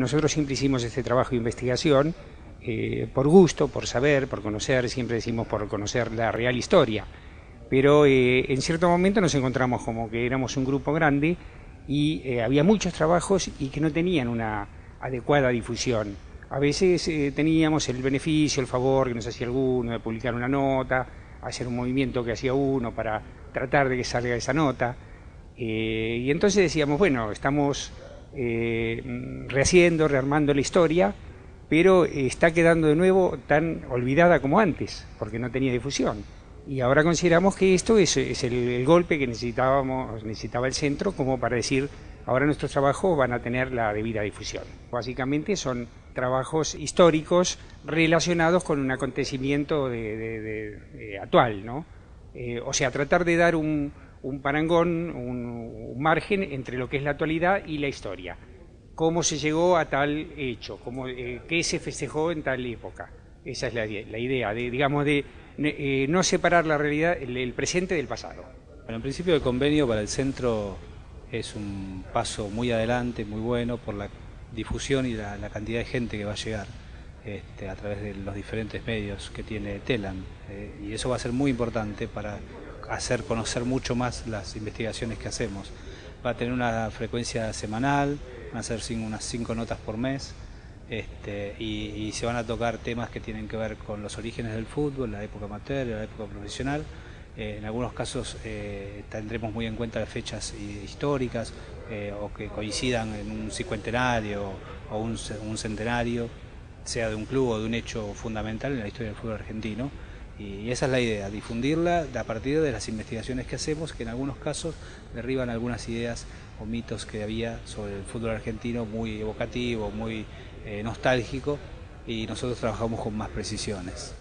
Nosotros siempre hicimos este trabajo de investigación eh, por gusto, por saber, por conocer, siempre decimos por conocer la real historia. Pero eh, en cierto momento nos encontramos como que éramos un grupo grande y eh, había muchos trabajos y que no tenían una adecuada difusión. A veces teníamos el beneficio, el favor que nos hacía alguno de publicar una nota, hacer un movimiento que hacía uno para tratar de que salga esa nota. y entonces decíamos, bueno, estamos eh, rehaciendo, rearmando la historia, pero está quedando de nuevo tan olvidada como antes, porque no tenía difusión. Y ahora consideramos que esto es, el, golpe que necesitábamos, necesitaba el centro como para decir, ahora nuestros trabajos van a tener la debida difusión. Básicamente son trabajos históricos relacionados con un acontecimiento de, actual, ¿no? Eh, o sea, tratar de dar un, un parangón, un, margen entre lo que es la actualidad y la historia. Cómo se llegó a tal hecho, cómo, eh, qué se festejó en tal época. Esa es la, idea, de, digamos, de eh, no separar la realidad, el, presente del pasado. Bueno, en principio el convenio para el centro es un paso muy adelante, muy bueno por la difusión y la, cantidad de gente que va a llegar este, a través de los diferentes medios que tiene TELAN. Eh, y eso va a ser muy importante para hacer conocer mucho más las investigaciones que hacemos. Va a tener una frecuencia semanal, van a ser unas cinco notas por mes este, y, se van a tocar temas que tienen que ver con los orígenes del fútbol, la época amateur, la época profesional. Eh, en algunos casos eh, tendremos muy en cuenta las fechas históricas eh, o que coincidan en un cincuentenario o un, un centenario, sea de un club o de un hecho fundamental en la historia del fútbol argentino. Y esa es la idea, difundirla a partir de las investigaciones que hacemos, que en algunos casos derriban algunas ideas o mitos que había sobre el fútbol argentino muy evocativo, muy eh, nostálgico, y nosotros trabajamos con más precisiones.